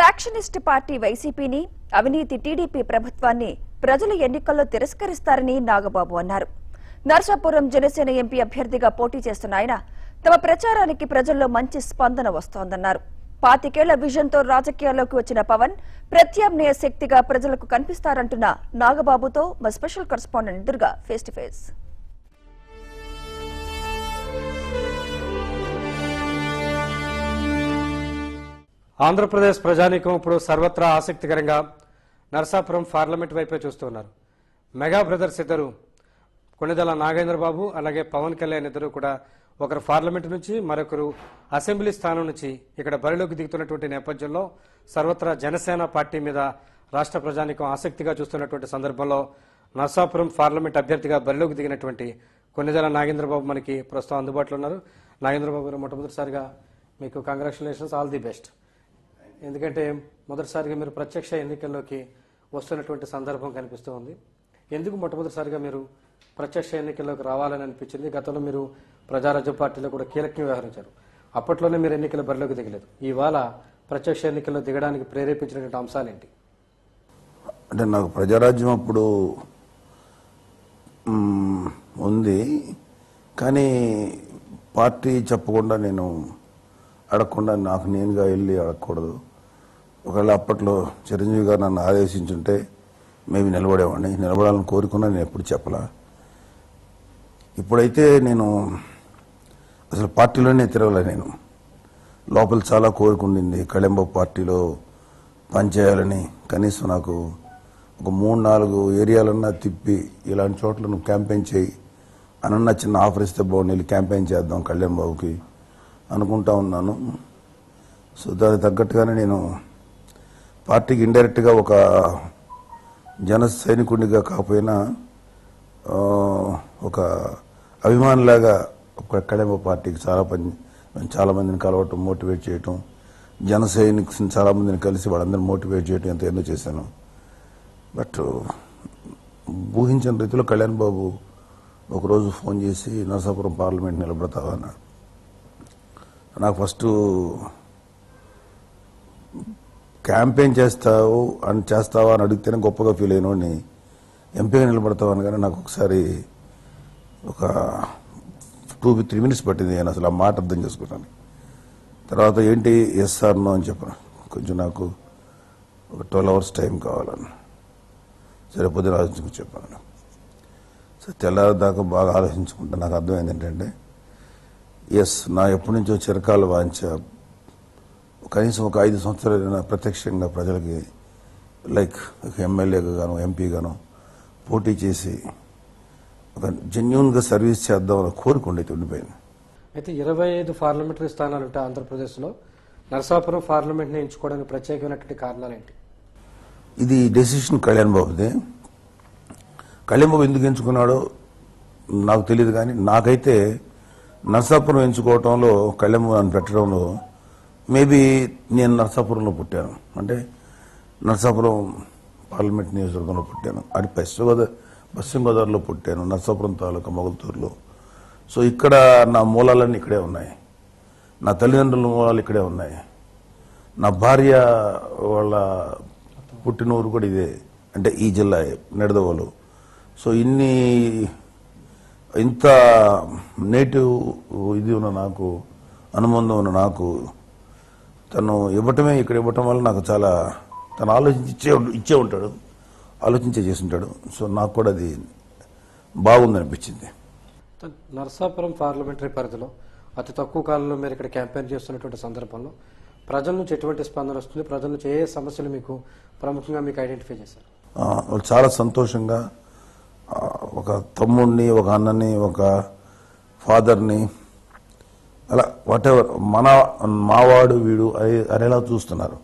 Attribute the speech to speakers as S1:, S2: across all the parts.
S1: Factionist party వైసీపీని అవినీతి TDP ప్రభుత్వాన్ని ప్రజలు ఎన్నికల్లో తిరస్కరిస్తారని నాగబాబు అన్నారు. నర్సాపురం జనసేన ఎంపీ అభ్యర్థిగా పోటీ చేస్తున్న ఆయన తమ ప్రచారానికి ప్రజల్లో మంచి స్పందన వస్తోందన్నారు. పాతికేళ్ళ విజన్తో రాజకీయాల్లోకి వచ్చిన పవన్ ప్రత్యామ్నాయ శక్తిగా ప్రజలకు కనిపిస్తారంటున్న నాగబాబుతో మా special correspondent Durga face to face
S2: Andhra Pradesh ప్రజానీకం ఇప్పుడు సర్వత్రా ఆసక్తికరంగా నర్సాపురం పార్లమెంట్ వైపే చూస్తున్నారు. మెగా బ్రదర్స్ ఇద్దరు కొణిదల నాగేంద్రబాబు అలాగే పవన్ కళ్యాణ్ ఇద్దరు కూడా ఒకరు పార్లమెంట్ నుంచి మరొకరు అసెంబ్లీ స్థానం నుంచి ఇక్కడ బరిలోకి దిగుతున్నటువంటి నేపథ్యంలో సర్వత్రా జనసేన పార్టీ మీద రాష్ట్ర ప్రజానీకం ఆసక్తిగా చూస్తున్నటువంటి సందర్భంలో నర్సాపురం పార్లమెంట్ అభ్యర్థిగా బరిలోకి దిగినటువంటి కొన్నిదల నాగేంద్రబాబు మనకి ప్రస్తుతం అందుబాటులో ఉన్నారు. నాగేంద్రబాబు గారు మొట్టమొదటిసారిగా మీకు కంగ్రాచులేషన్స్ ఆల్ ది బెస్ట్ ఎందుకంటే మొదటిసారిగా మీరు ప్రత్యక్ష ఎన్నికల్లోకి వస్తున్నటువంటి సందర్భం కనిపిస్తూ ఉంది. ఎందుకు మొట్టమొదటిసారిగా మీరు ప్రత్యక్ష ఎన్నికల్లోకి రావాలని అనిపించింది? గతంలో మీరు ప్రజారాజ్య పార్టీలో కూడా కీలకంగా వ్యవహరించారు. అప్పట్లోనే మీరు ఎన్నికల బరిలోకి దిగలేదు. ఇవాళ ప్రత్యక్ష ఎన్నికల్లో దిగడానికి ప్రేరేపించినటువంటి అంశాలేంటి?
S3: అంటే నాకు ప్రజారాజ్యం అప్పుడు ఉంది. కానీ పార్టీ చెప్పకుండా నేను అడగకుండా నాకు నేనుగా వెళ్ళి అడగకూడదు. ఒకవేళ అప్పట్లో చిరంజీవి గారు నన్ను ఆదేశించుంటే మేము నిలబడేవాడిని. నిలబడాలని కోరుకున్నా నేను ఎప్పుడు చెప్పలా. ఇప్పుడైతే నేను అసలు పార్టీలోనే తిరగలే నేను. లోపల చాలా కోరుకుండింది. కళింబ పార్టీలో పనిచేయాలని కనీసం నాకు ఒక మూడు నాలుగు ఏరియాలన్నా తిప్పి ఇలాంటి చోట్ల నువ్వు క్యాంపెయిన్ చేయి అనన్నా చిన్న ఆఫర్ ఇస్తే బాగుంది వెళ్ళి క్యాంపెయిన్ చేద్దాం కళ్యాణ్ బాబుకి అనుకుంటా ఉన్నాను. సో దానికి తగ్గట్టుగానే నేను పార్టీకి ఇండైరెక్ట్గా ఒక జన సైనికుడిగా కాకపోయినా ఒక అభిమానిలాగా ఒక కళ్యాణ పార్టీకి చాలా పని చాలామందిని కలవటం మోటివేట్ చేయటం జన సైనికుని చాలామందిని కలిసి వాళ్ళందరినీ మోటివేట్ చేయటం ఎంత ఎన్నో చేశాను. బట్ ఊహించిన రీతిలో కళ్యాణ్ బాబు ఒకరోజు ఫోన్ చేసి నరసాపురం పార్లమెంట్ నిలబడతావా? అన్నాడు. నాకు ఫస్ట్ క్యాంపెయిన్ చేస్తావు అని చేస్తావా అని అడిగితేనే గొప్పగా ఫీల్ అయినోడిని ఎంపీగా నిలబడతావు అని కానీ నాకు ఒకసారి ఒక టూ త్రీ మినిట్స్ పట్టింది నేను అసలు ఆ మాట అర్థం చేసుకున్నాను. తర్వాత ఏంటి ఎస్ నో అని చెప్పాను. కొంచెం నాకు ఒక ట్వెల్వ్ అవర్స్ టైం కావాలని. సరే పొద్దున ఆలోచించుకుని చెప్పాను. సో తెల్లారి దాకా బాగా ఆలోచించుకుంటే నాకు అర్థమైంది ఏంటంటే ఎస్ నా ఎప్పటి నుంచో చిరకాలు వాంచ కనీసం ఒక ఐదు సంవత్సరాలైనా ప్రత్యక్షంగా ప్రజలకి లైక్ ఒక ఎమ్మెల్యేగా గాను ఎంపీ గాను పోటీ చేసి ఒక జెన్యున్గా సర్వీస్ చేద్దామని కోరిక ఉండేది ఉండిపోయింది
S2: అయితే ఇరవై ఐదు పార్లమెంటరీ స్థానాలు ఉంటాయి ఆంధ్రప్రదేశ్లో. నరసాపురం పార్లమెంట్ని ఎంచుకోవడానికి ప్రత్యేకమైనటువంటి కారణాలేంటి
S3: ఇది డెసిషన్ కళ్యాణ్ బాబుది. కళ్యాణ్ బాబు ఎందుకు ఎంచుకున్నాడో నాకు తెలియదు కానీ నాకైతే నర్సాపురం ఎంచుకోవటంలో కళ్యాణ్ బాబు పెట్టడంలో మేబీ నేను నర్సాపురంలో పుట్టాను. అంటే నర్సాపురం పార్లమెంట్ నియోజకవర్గంలో పుట్టాను. అది పశ్చిమ గోదావరి పశ్చిమ గోదావరిలో పుట్టాను. నర్సాపురం తాలూకా మొగల్తూరులో. సో ఇక్కడ నా మూలాలన్నీ ఇక్కడే ఉన్నాయి. నా తల్లిదండ్రుల మూలాలు ఇక్కడే ఉన్నాయి. నా భార్య వాళ్ళ పుట్టినూరు కూడా ఇదే. అంటే ఈ జిల్లా నిడదవోలు. సో ఇన్ని ఇంత నేటివ్ ఇది ఉన్న నాకు అనుబంధం ఉన్న నాకు తను ఇవ్వటమే ఇక్కడ ఇవ్వటం వల్ల నాకు చాలా తను ఆలోచించి ఇచ్చే ఇచ్చే ఉంటాడు ఆలోచించే చేసి ఉంటాడు సో నాకు కూడా అది బాగుందనిపించింది.
S2: నరసాపురం పార్లమెంటరీ పరిధిలో అతి తక్కువ కాలంలో మీరు ఇక్కడ క్యాంపెయిన్ చేస్తున్నటువంటి సందర్భంలో ప్రజల నుంచి ఎటువంటి స్పందన వస్తుంది? ప్రజల నుంచి ఏ సమస్యలు మీకు ప్రముఖంగా మీకు ఐడెంటిఫై చేశారు?
S3: వాళ్ళు చాలా సంతోషంగా ఒక తమ్ముడిని ఒక అన్నని ఒక ఫాదర్ని అలా వాట్ ఎవర్ మన మావాడు వీడు అనే అనేలా చూస్తున్నారు.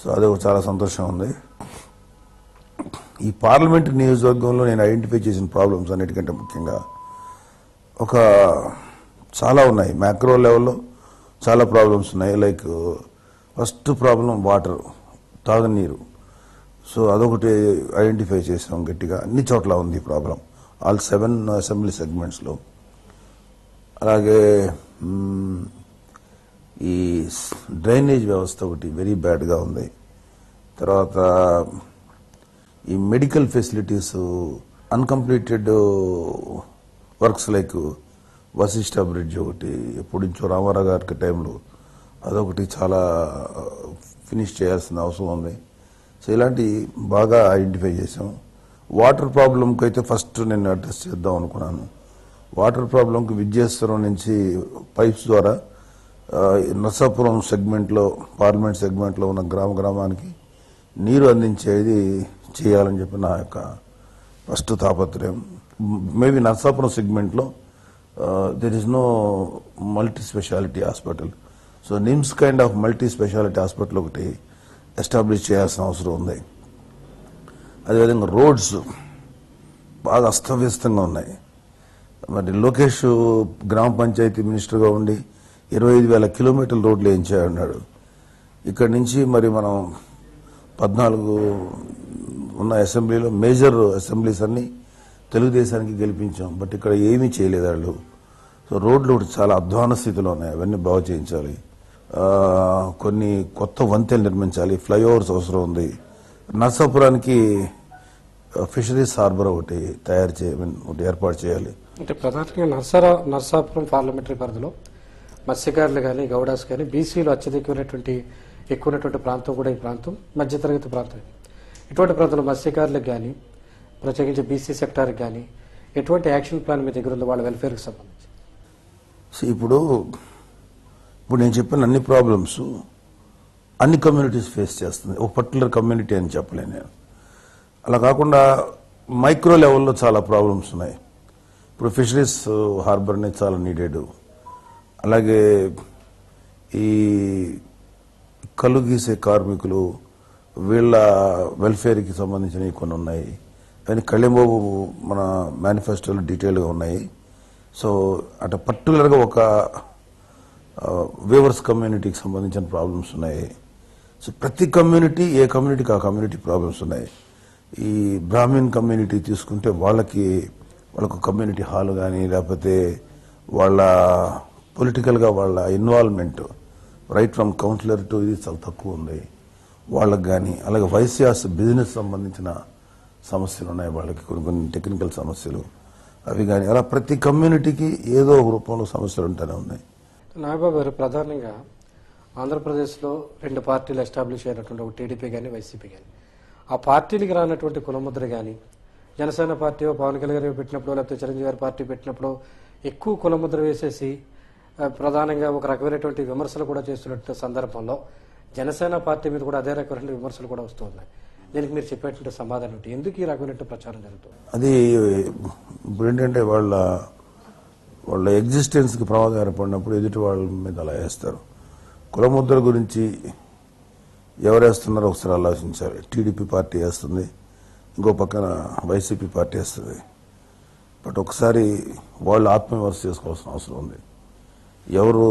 S3: సో అదే ఒక చాలా సంతోషం ఉంది. ఈ పార్లమెంట్ నియోజకవర్గంలో నేను ఐడెంటిఫై చేసిన ప్రాబ్లమ్స్ అన్నిటికంటే ముఖ్యంగా ఒక చాలా ఉన్నాయి. మ్యాక్రో లెవెల్లో చాలా ప్రాబ్లమ్స్ ఉన్నాయి. లైక్ ఫస్ట్ ప్రాబ్లం వాటర్ తాగునీరు. సో అదొకటి ఐడెంటిఫై చేసాం గట్టిగా. అన్ని చోట్ల ఉంది ఈ ప్రాబ్లం ఆల్ సెవెన్ అసెంబ్లీ సెగ్మెంట్స్లో అలాగే ఈ డ్రైనేజ్ వ్యవస్థ ఒకటి వెరీ బ్యాడ్గా ఉంది. తర్వాత ఈ medical facilities uncompleted works like Vasishta bridge ఒకటి ఎప్పటి నుంచో రామారావు గారికి టైంలో అదొకటి చాలా ఫినిష్ చేయాల్సిన అవసరం ఉంది. సో ఇలాంటి బాగా ఐడెంటిఫై చేసాం వాటర్ ప్రాబ్లంకి అయితే ఫస్ట్ నేను అడ్రస్ చేద్దాం అనుకున్నాను. వాటర్ ప్రాబ్లంకి విద్యాశ్వరం నుంచి పైప్స్ ద్వారా నర్సాపురం సెగ్మెంట్లో పార్లమెంట్ సెగ్మెంట్లో ఉన్న గ్రామ గ్రామానికి నీరు అందించేది చేయాలని చెప్పి నా యొక్క ఫస్ట్ తాపత్రయం. మేబీ నర్సాపురం సెగ్మెంట్లో there is no multi speciality hospital so NIMS kind of multi speciality hospital ఒకటి ఎస్టాబ్లిష్ చేయాల్సిన అవసరం ఉంది. అదేవిధంగా రోడ్స్ బాగా అస్తవ్యస్తంగా ఉన్నాయి. మరి లోకేష్ గ్రామ పంచాయతీ మినిస్టర్గా ఉండి ఇరవై ఐదు వేల కిలోమీటర్ల రోడ్లు వేయించాడన్నాడు. ఇక్కడి నుంచి మరి మనం పద్నాలుగు ఉన్న అసెంబ్లీలో మేజర్ అసెంబ్లీస్ అన్ని తెలుగుదేశానికి గెలిపించాం. బట్ ఇక్కడ ఏమీ చేయలేదు వాళ్ళు. సో రోడ్లు చాలా అధ్వాన స్థితిలో ఉన్నాయి. అవన్నీ బాగు చేయించాలి. కొన్ని కొత్త వంతెలు నిర్మించాలి. ఫ్లైఓవర్స్ అవసరం ఉంది. నర్సాపురానికి ఫిషరీస్ హార్బర్ ఒకటి తయారు చేయ I mean, ఒకటి ఏర్పాటు చేయాలి.
S2: అంటే ప్రధానంగా నర్సరా నర్సాపురం పార్లమెంటరీ పరిధిలో మత్స్యకారులు కానీ గౌడాస్ కానీ బీసీలు అత్యధికమైనటువంటి ఎక్కువ ఉన్నటువంటి ప్రాంతం కూడా ఈ ప్రాంతం మధ్యతరగతి ప్రాంతం ఇటువంటి ప్రాంతంలో మత్స్యకారులకు కానీ ప్రత్యేకించి బీసీ సెక్టార్కి కానీ ఎటువంటి యాక్షన్ ప్లాన్ మీ దగ్గర ఉందో వాళ్ళ వెల్ఫేర్కి సంబంధించి.
S3: సో ఇప్పుడు ఇప్పుడు నేను చెప్పిన అన్ని ప్రాబ్లమ్స్ అన్ని కమ్యూనిటీస్ ఫేస్ చేస్తుంది. ఒక పర్టికులర్ కమ్యూనిటీ అని చెప్పలేను నేను. అలా కాకుండా మైక్రో లెవెల్లో చాలా ప్రాబ్లమ్స్ ఉన్నాయి. ఇప్పుడు ఫిషరీస్ హార్బర్ అనేది చాలా నీడెడ్. అలాగే ఈ కళ్ళు గీసే కార్మికులు వీళ్ళ వెల్ఫేర్కి సంబంధించినవి కొన్ని ఉన్నాయి. కానీ కళ్యాణబాబు మన మేనిఫెస్టోలో డీటెయిల్గా ఉన్నాయి. సో అటు పర్టికులర్గా ఒక వేవర్స్ కమ్యూనిటీకి సంబంధించిన ప్రాబ్లమ్స్ ఉన్నాయి. సో ప్రతి కమ్యూనిటీ ఏ కమ్యూనిటీకి ఆ కమ్యూనిటీ ప్రాబ్లమ్స్ ఉన్నాయి. ఈ బ్రాహ్మిన్ కమ్యూనిటీ తీసుకుంటే వాళ్ళకి వాళ్ళకు కమ్యూనిటీ హాల్ కానీ లేకపోతే వాళ్ళ పొలిటికల్గా వాళ్ళ involvement right from councillor to ఇది చాలా తక్కువ ఉంది. వాళ్ళకి కానీ అలాగే వైశ్యాస్ బిజినెస్ సంబంధించిన సమస్యలు ఉన్నాయి వాళ్ళకి కొన్ని కొన్ని టెక్నికల్ సమస్యలు. అవి కానీ అలా ప్రతి కమ్యూనిటీకి ఏదో ఒక రూపంలో సమస్యలు ఉంటూనే ఉన్నాయి.
S2: నాగబాబు గారు ప్రధానంగా ఆంధ్రప్రదేశ్లో రెండు పార్టీలు ఎస్టాబ్లిష్ అయినటువంటి ఒక టీడీపీ కానీ వైసీపీ కానీ ఆ పార్టీలకి రానటువంటి కులముద్ర కానీ జనసేన పార్టీ పవన్ కళ్యాణ్ గారు పెట్టినప్పుడు లేకపోతే చిరంజీవి గారి పార్టీ పెట్టినప్పుడు ఎక్కువ కులముద్ర వేసేసి ప్రధానంగా ఒక రకమైనటువంటి విమర్శలు కూడా చేస్తున్నటువంటి సందర్భంలో జనసేన పార్టీ మీద కూడా అదే రకమైన విమర్శలు కూడా వస్తూ ఉన్నాయి. దీనికి మీరు చెప్పేటువంటి సమాధానం ఏంటి? ఎందుకు ఈ రకమైనటువంటి ప్రచారం జరుగుతుంది?
S3: అది ఇప్పుడు ఏంటంటే వాళ్ళ వాళ్ళ ఎగ్జిస్టెన్స్కి ప్రమాదం ఏర్పడినప్పుడు ఎదుటి వాళ్ళ మీద అలా వేస్తారు. కులముద్ర గురించి ఎవరు వేస్తున్నారో ఒకసారి ఆలోచించాలి టీడీపీ పార్టీ వేస్తుంది ఇంకో పక్కన వైసీపీ పార్టీ వేస్తుంది. బట్ ఒకసారి వాళ్ళు ఆత్మవిమర్శ చేసుకోవాల్సిన అవసరం ఉంది. ఎవరు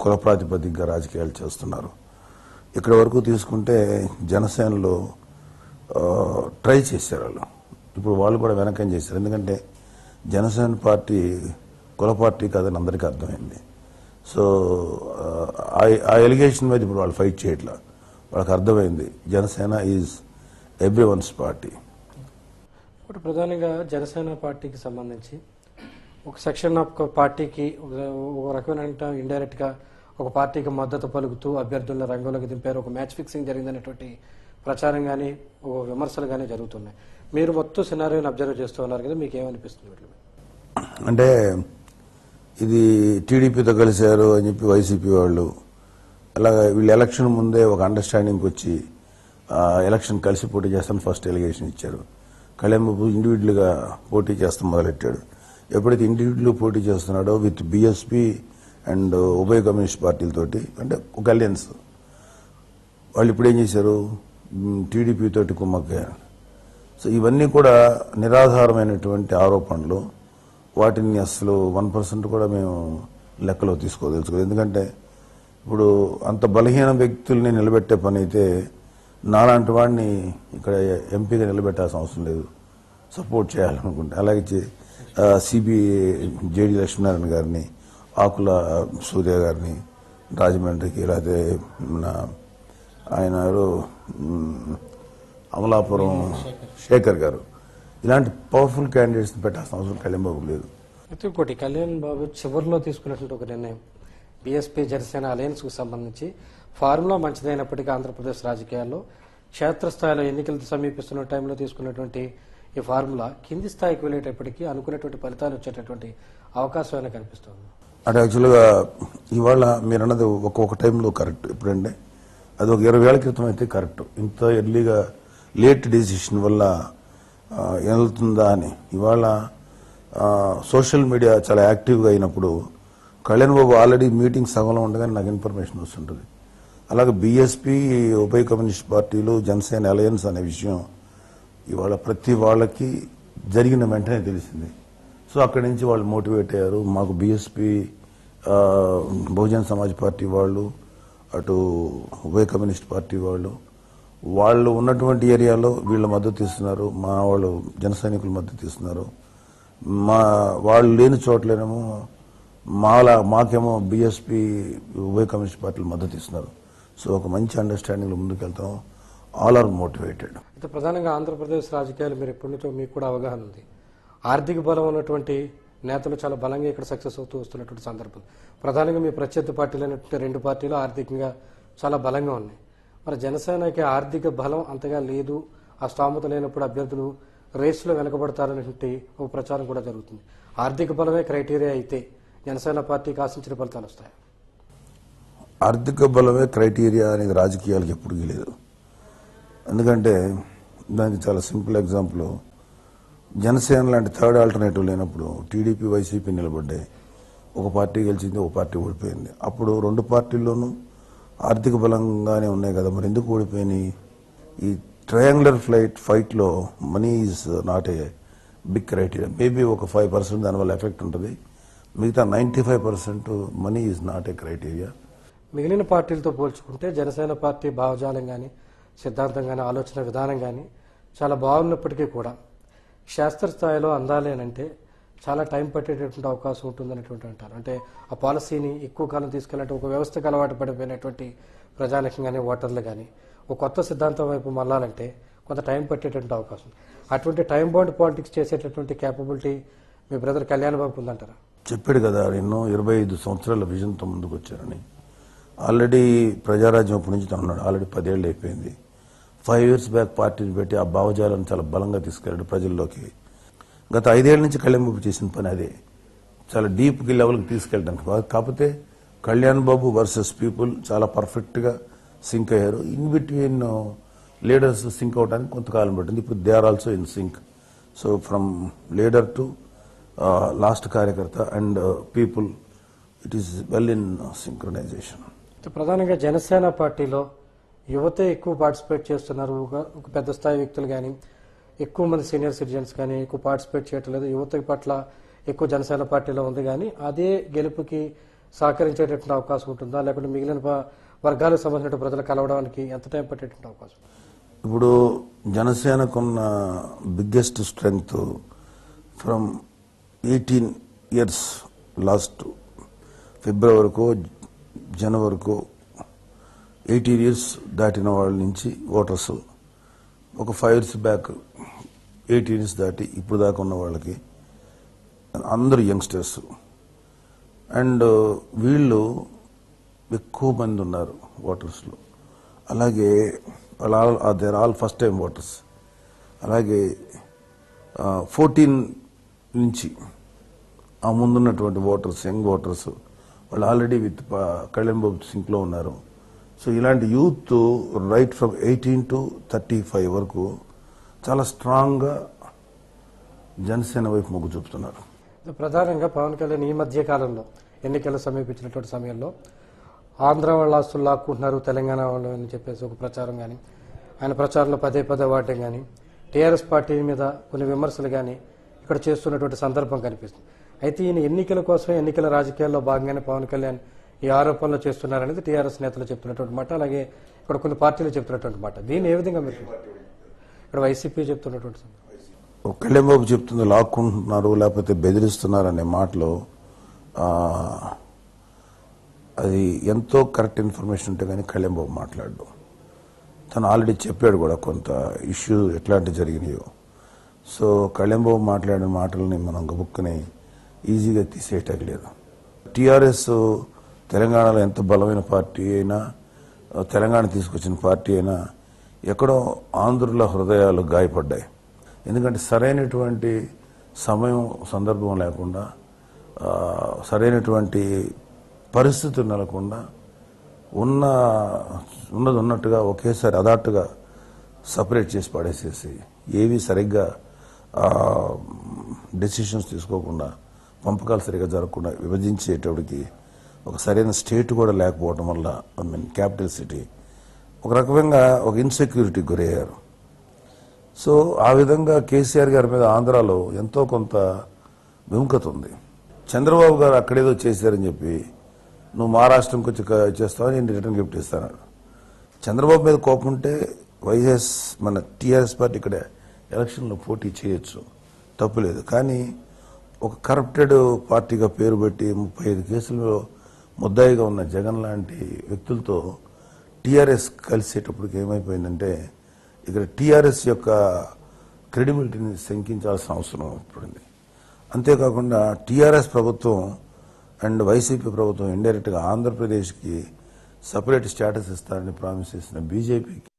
S3: కుల ప్రాతిపదికగా రాజకీయాలు చేస్తున్నారు? ఇక్కడ వరకు తీసుకుంటే జనసేనలో ట్రై చేశారు వాళ్ళు. ఇప్పుడు వాళ్ళు కూడా వెనకం చేశారు. ఎందుకంటే జనసేన పార్టీ కుల పార్టీ కాదని అందరికీ అర్థమైంది. సో ఆ ఎలిగేషన్ మీద ఇప్పుడు వాళ్ళు ఫైట్ చేయట్లేదు వాళ్ళకి అర్థమైంది Janasena is every once party
S2: ఇప్పుడు ప్రధానంగా జనసేన పార్టీకి సంబంధించి ఒక సెక్షన్ ఆఫ్ పార్టీకి ఒక రకమైన ఇండైరెక్ట్గా ఒక పార్టీకి మద్దతు పలుకుతూ అభ్యర్థులను రంగంలోకి దింపారు. ఒక మ్యాచ్ ఫిక్సింగ్ జరిగిందనేటువంటి ప్రచారం కానీ ఒక విమర్శలు కానీ జరుగుతున్నాయి. మీరు మొత్తం సినారియోని అబ్జర్వ్ చేస్తూ ఉన్నారు కదా మీకు ఏమనిపిస్తుంది?
S3: అంటే ఇది టీడీపీతో కలిశారు అని చెప్పి వైసీపీ వాళ్ళు అలాగే వీళ్ళు ఎలక్షన్ ముందే ఒక అండర్స్టాండింగ్కి వచ్చి ఎలక్షన్ కలిసి పోటీ చేస్తామని ఫస్ట్ ఎలిగేషన్ ఇచ్చారు. కళ్యాణ్ ఇండివిజువల్గా పోటీ చేస్తాం మొదలెట్టాడు. ఎప్పుడైతే ఇండివిజువల్గా పోటీ చేస్తున్నాడో విత్ బీఎస్పీ అండ్ ఉభయ కమ్యూనిస్ట్ పార్టీలతోటి అంటే ఒక అలయన్స్ వాళ్ళు ఇప్పుడు ఏం చేశారు? టీడీపీ తోటి కుమ్మక్కారు సో ఇవన్నీ కూడా నిరాధారమైనటువంటి ఆరోపణలు. వాటిని అసలు వన్ పర్సెంట్ కూడా మేము లెక్కలో తీసుకోదలుచుకోలేదు. ఎందుకంటే ఇప్పుడు అంత బలహీన వ్యక్తుల్ని నిలబెట్టే పని అయితే నాలాంటి వాడిని ఇక్కడ ఎంపీగా నిలబెట్టాల్సిన అవసరం లేదు. సపోర్ట్ చేయాలనుకుంటే. అలాగే సిబిఐ జేడి లక్ష్మీనారాయణ గారిని ఆకుల సూర్య గారిని రాజమండ్రికి లేకపోతే మన ఆయన ఎవరు? అమలాపురం శేఖర్ గారు. ఇలాంటి పవర్ఫుల్ క్యాండిడేట్స్ని పెట్టాల్సిన అవసరం కళ్యాణ్ బాబు లేదు.
S2: అయితే ఇంకోటి కళ్యాణ్ బాబు చివరిలో తీసుకున్నటువంటి ఒక నిర్ణయం. బీఎస్పీ జనసేన అలయన్స్కు సంబంధించి ఫార్ములా మంచిదైనప్పటికీ ఆంధ్రప్రదేశ్ రాజకీయాల్లో క్షేత్రస్థాయిలో ఎన్నికలు సమీపిస్తున్న టైంలో తీసుకున్నటువంటి ఈ ఫార్ములా కింది స్థాయికి వెళ్ళేటప్పటికీ అనుకున్నటువంటి ఫలితాలు వచ్చేటటువంటి అవకాశం అయినా కనిపిస్తుంది?
S3: అంటే యాక్చువల్గా ఇవాళ మీరు అన్నది ఒక్కొక్క టైంలో కరెక్ట్. ఎప్పుడంటే అది ఒక ఇరవై ఏళ్ళ క్రితం అయితే కరెక్ట్. ఇంత ఎర్లీగా లేట్ డెసిషన్ వల్ల ఆ, వెళ్తుందా అని. ఇవాళ సోషల్ మీడియా చాలా యాక్టివ్గా అయినప్పుడు కళ్యాణ్ బాబు ఆల్రెడీ మీటింగ్ సగంలో ఉండగానే నాకు ఇన్ఫర్మేషన్ వస్తుంటుంది. అలాగే బీఎస్పీ ఉభయ కమ్యూనిస్ట్ పార్టీలు జనసేన అలయన్స్ అనే విషయం ఇవాళ ప్రతి వాళ్ళకి జరిగిన వెంటనే తెలిసింది. సో అక్కడి నుంచి వాళ్ళు మోటివేట్ అయ్యారు. మాకు బీఎస్పీ బహుజన్ సమాజ్ పార్టీ వాళ్ళు అటు ఉభయ కమ్యూనిస్ట్ పార్టీ వాళ్ళు వాళ్ళు ఉన్నటువంటి ఏరియాలో వీళ్ళ మద్దతు ఇస్తున్నారు. మా వాళ్ళు జన సైనికుల మద్దతు ఇస్తున్నారు. మా వాళ్ళు లేని చోట్లేనేమో మాలా మాకేమో బీఎస్పీ ఉభయ కమ్యూనిస్ట్ పార్టీలు మద్దతు ఇస్తున్నారు. సో ఒక మంచి అండర్స్టాండింగ్లో ముందుకెళ్తాం. ఆల్ ఆర్ మోటివేటెడ్
S2: అయితే ప్రధానంగా ఆంధ్రప్రదేశ్ రాజకీయాలు మీరు ఎప్పటి నుంచో మీకు కూడా అవగాహన ఉంది. ఆర్థిక బలం ఉన్నటువంటి నేతలు చాలా బలంగా ఇక్కడ సక్సెస్ అవుతూ వస్తున్నటువంటి సందర్భం. ప్రధానంగా మీ ప్రత్యర్థి పార్టీలు అనేటువంటి రెండు పార్టీలు ఆర్థికంగా చాలా బలంగా ఉన్నాయి. మరి జనసేనకి ఆర్థిక బలం అంతగా లేదు. ఆ స్థామత లేనప్పుడు అభ్యర్థులు రేసులో వెనకబడతారనేటువంటి ఒక ప్రచారం కూడా జరుగుతుంది. ఆర్థిక బలమే క్రైటీరియా అయితే జనసేన పార్టీకి ఆశించిన ఫలితాలు వస్తాయి.
S3: ఆర్థిక బలమే క్రైటీరియా అనేది రాజకీయాలకు ఎప్పటికీ లేదు ఎందుకంటే దానికి చాలా సింపుల్ ఎగ్జాంపుల్. జనసేన లాంటి థర్డ్ ఆల్టర్నేటివ్ లేనప్పుడు టీడీపీ వైసీపీ నిలబడ్డాయి ఒక పార్టీ గెలిచింది ఒక పార్టీ ఓడిపోయింది. అప్పుడు రెండు పార్టీల్లోనూ ఆర్థిక బలంగానే ఉన్నాయి కదా మరి ఎందుకు ఓడిపోయినాయి? ఈ ట్రయాంగులర్ ఫ్లైట్ ఫైట్లో money is not a big criteria. Maybe ఒక ఫైవ్ పర్సెంట్ దానివల్ల ఎఫెక్ట్ ఉంటుంది. మిగతా ninety five percent money is not a criteria
S2: మిగిలిన పార్టీలతో పోల్చుకుంటే జనసేన పార్టీ భావజాలం కానీ సిద్ధాంతం కానీ ఆలోచన విధానం కానీ చాలా బాగున్నప్పటికీ కూడా శాస్త్రస్థాయిలో స్థాయిలో అందాలేనంటే చాలా టైం పట్టేటటువంటి అవకాశం ఉంటుందనేటువంటి అంటారు. అంటే ఆ పాలసీని ఎక్కువ కాలం తీసుకెళ్ళాలంటే ఒక వ్యవస్థకు అలవాటు పడిపోయినటువంటి ప్రజానికం కానీ ఓటర్లు కానీ ఒక కొత్త సిద్ధాంతం వైపు మళ్ళాలంటే కొంత టైం పట్టేటువంటి అవకాశం. అటువంటి టైం బౌండ్ పాలిటిక్స్ చేసేటటువంటి క్యాపబిలిటీ మీ బ్రదర్ కళ్యాణ్ బాబుకు ఉందంటారా?
S3: చెప్పాడు కదా ఎన్నో ఇరవై ఐదు సంవత్సరాల విజన్తో ముందుకు వచ్చారని ఆల్రెడీ ప్రజారాజ్యం అప్పటి నుంచి తను ఉన్నాడు. ఆల్రెడీ పదేళ్ళు అయిపోయింది. ఫైవ్ ఇయర్స్ బ్యాక్ పార్టీని పెట్టి ఆ భావజాలను చాలా బలంగా తీసుకెళ్ళాడు ప్రజల్లోకి. గత ఐదేళ్ళ నుంచి కళ్యాణ్ బాబు చేసిన పని అదే. చాలా డీప్కి లెవెల్కి తీసుకెళ్ళడానికి కాకపోతే కళ్యాణ్ బాబు వర్సెస్ పీపుల్ చాలా పర్ఫెక్ట్గా సింక్ అయ్యారు. In between uh, leaders sync అవడానికి కొంతకాలం పట్టింది. ఇప్పుడు they are also in sync. So from leader to last కార్యకర్త and people it is well in synchronization
S2: ప్రధానంగా జనసేన పార్టీలో యువతే ఎక్కువ పార్టిసిపేట్ చేస్తున్నారు. ఒక పెద్ద స్థాయి వ్యక్తులు కానీ ఎక్కువ మంది సీనియర్ సిటిజన్స్ కానీ ఎక్కువ పార్టిసిపేట్ చేయటం లేదు యువత పట్ల ఎక్కువ జనసేన పార్టీలో ఉంది కానీ అదే గెలుపుకి సహకరించేటటువంటి అవకాశం ఉంటుందా? లేకుంటే మిగిలిన వర్గాలకు సంబంధించిన ప్రజలు కలవడానికి ఎంత టైం పట్టేటువంటి అవకాశం?
S3: ఇప్పుడు జనసేనకున్న biggest strength from eighteen years last ఫిబ్రవరికో జనవరికో ఎయిటీన్ ఇయర్స్ దాటిన వాళ్ళ నుంచి ఓటర్స్ ఒక five years back eighteen years దాటి ఇప్పుడు దాకా ఉన్న వాళ్ళకి అందరూ యంగ్స్టర్స్ అండ్ వీళ్ళు ఎక్కువ మంది ఉన్నారు ఓటర్స్లో అలాగే there all first time voters అలాగే ఫోర్టీన్ నుంచి ఆ ముందున్నటువంటి ఓటర్స్ యంగ్ ఓటర్స్ వాళ్ళు ఆల్రెడీ విత్ కళ్యాణ్ బాబు సింక్లో ఉన్నారు. సో ఇలాంటి youth right from eighteen to thirty five వరకు చాలా స్ట్రాంగ్గా జనసేన వైపు మొగ్గు చూపుతున్నారు.
S2: ప్రధానంగా పవన్ కళ్యాణ్ ఈ మధ్య కాలంలో ఎన్నికలు సమీపించినటువంటి సమయంలో ఆంధ్ర వాళ్ళ ఆస్తులు లాక్కుంటున్నారు తెలంగాణ వాళ్ళు అని చెప్పేసి ఒక ప్రచారం కానీ ఆయన ప్రచారంలో పదే పదే వాడటం కానీ టీఆర్ఎస్ పార్టీ మీద కొన్ని విమర్శలు కానీ ఇక్కడ చేస్తున్నటువంటి సందర్భం కనిపిస్తుంది. అయితే ఈయన ఎన్నికల కోసం ఎన్నికల రాజకీయాల్లో భాగంగానే పవన్ కళ్యాణ్ ఈ ఆరోపణలు చేస్తున్నారనేది టీఆర్ఎస్ నేతలు చెప్తున్నటువంటి మాట అలాగే ఇక్కడ కొన్ని పార్టీలు చెప్తున్నటువంటి మాట. దీన్ని ఏ విధంగా మీరు ఇక్కడ వైసీపీ చెప్తున్నటువంటి సందర్భం.
S3: కళ్యాణ్ బాబు చెప్తుంది లాక్కుంటున్నారు లేకపోతే బెదిరిస్తున్నారు అనే మాటలో అది ఎంతో కరెక్ట్ ఇన్ఫర్మేషన్ ఉంటే కానీ కళ్యాణ్ బాబు మాట్లాడు తను ఆల్రెడీ చెప్పాడు కూడా కొంత ఇష్యూ ఎట్లాంటి జరిగినాయో. సో కళ్యాణ్ మాట్లాడిన మాటల్ని మనం గబుక్కుని ఈజీగా తీసేయటం లేదు టీఆర్ఎస్ తెలంగాణలో ఎంత బలమైన పార్టీ అయినా తెలంగాణ తీసుకొచ్చిన పార్టీ అయినా ఎక్కడో ఆంధ్రుల హృదయాలు గాయపడ్డాయి. ఎందుకంటే సరైనటువంటి సమయం సందర్భం లేకుండా సరైనటువంటి పరిస్థితులు నెలకుండా ఉన్న ఉన్నది ఉన్నట్టుగా ఒకేసారి అదాటుగా సపరేట్ చేసి పడేసేసి ఏవి సరిగ్గా డెసిషన్స్ తీసుకోకుండా పంపకాలు సరిగా జరగకుండా విభజించేటప్పటికి ఒక సరైన స్టేట్ కూడా లేకపోవడం వల్ల ఐ మీన్ క్యాపిటల్ సిటీ ఒక రకంగా ఒక ఇన్సెక్యూరిటీకి గురయ్యారు. సో ఆ విధంగా కేసీఆర్ గారి మీద ఆంధ్రాలో ఎంతో కొంత విముఖత ఉంది. చంద్రబాబు గారు అక్కడేదో చేశారని చెప్పి నువ్వు మహారాష్ట్రంకి వచ్చి చేస్తావని నేను రిటర్న్ గిఫ్ట్ ఇస్తాను చంద్రబాబు మీద కోపం ఉంటే వైఎస్ మన టీఆర్ఎస్ పార్టీ ఇక్కడ ఎలక్షన్లో పోటీ చేయొచ్చు. తప్పులేదు కానీ ఒక కరప్టెడ్ పార్టీగా పేరు పెట్టి ముప్పై ఐదు కేసుల్లో ముద్దాయిగా ఉన్న జగన్ లాంటి వ్యక్తులతో టీఆర్ఎస్ కలిసేటప్పటికి ఏమైపోయిందంటే ఇక్కడ టీఆర్ఎస్ యొక్క క్రెడిబిలిటీని శంకించాల్సిన అవసరం పడింది. అంతేకాకుండా టీఆర్ఎస్ ప్రభుత్వం అండ్ వైసీపీ ప్రభుత్వం ఇండైరెక్ట్గా ఆంధ్రప్రదేశ్కి సపరేట్ స్టేటస్ ఇస్తారని ప్రామిస్ చేసిన బీజేపీకి